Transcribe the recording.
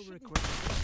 will shouldn't-